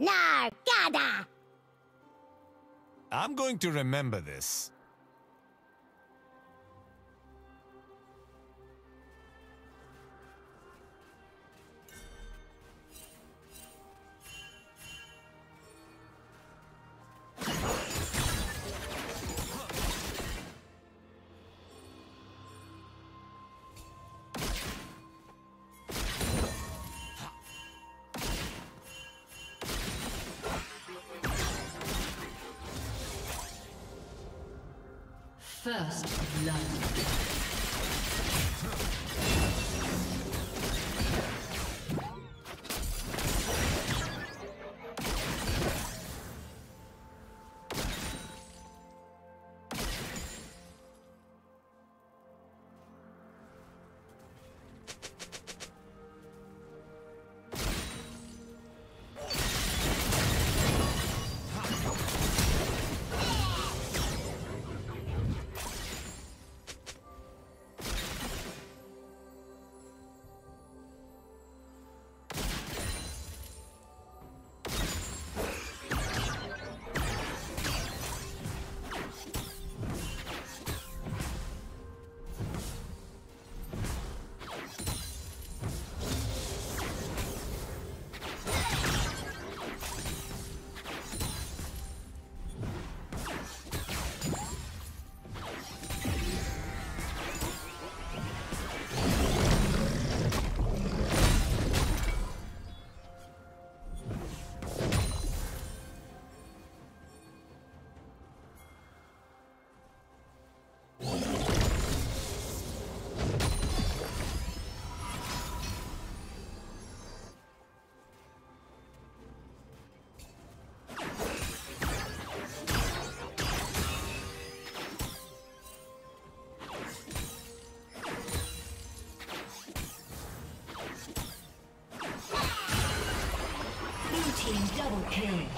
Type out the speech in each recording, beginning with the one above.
Nargada! I'm going to remember this. Kill.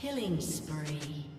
Killing spree.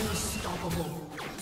Unstoppable.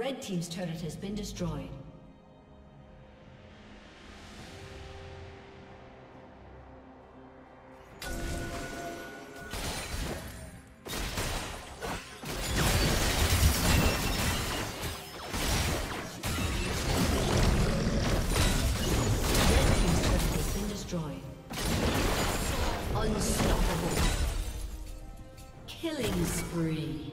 Red Team's turret has been destroyed. Unstoppable. Killing spree.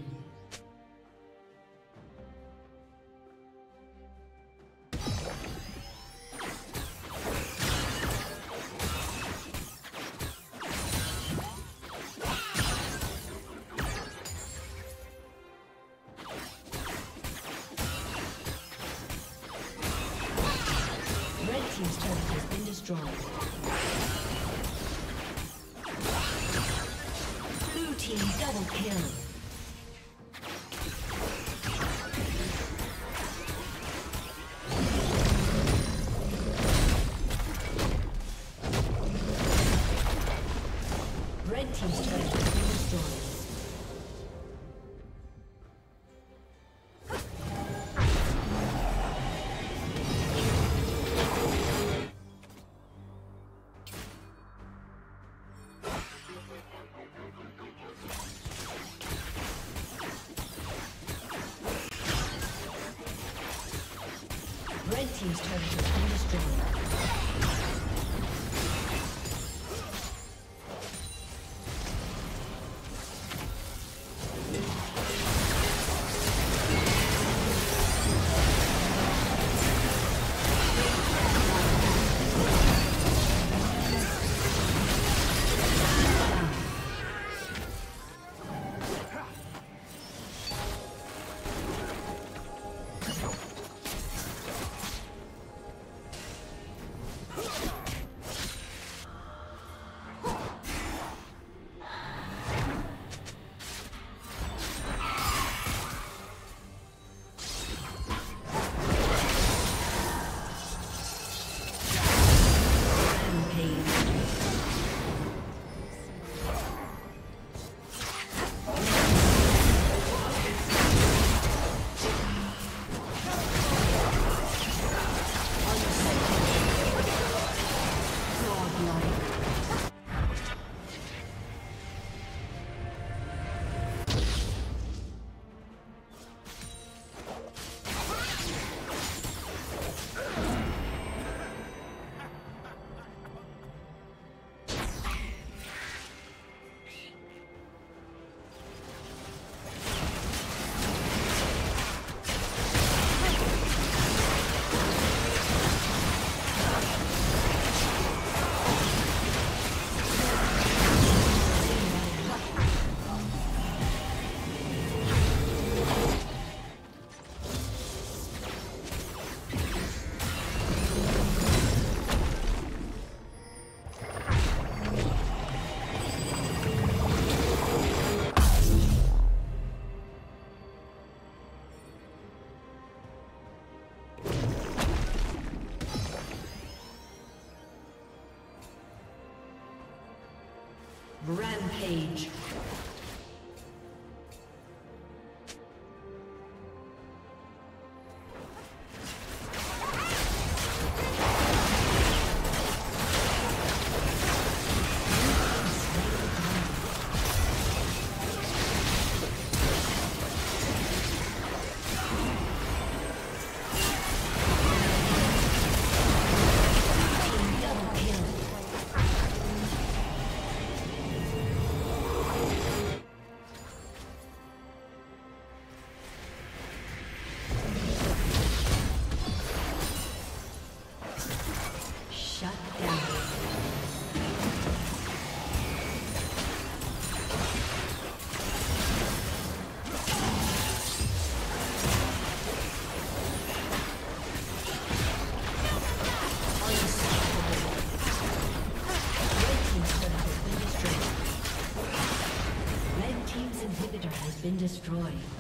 Destroyed.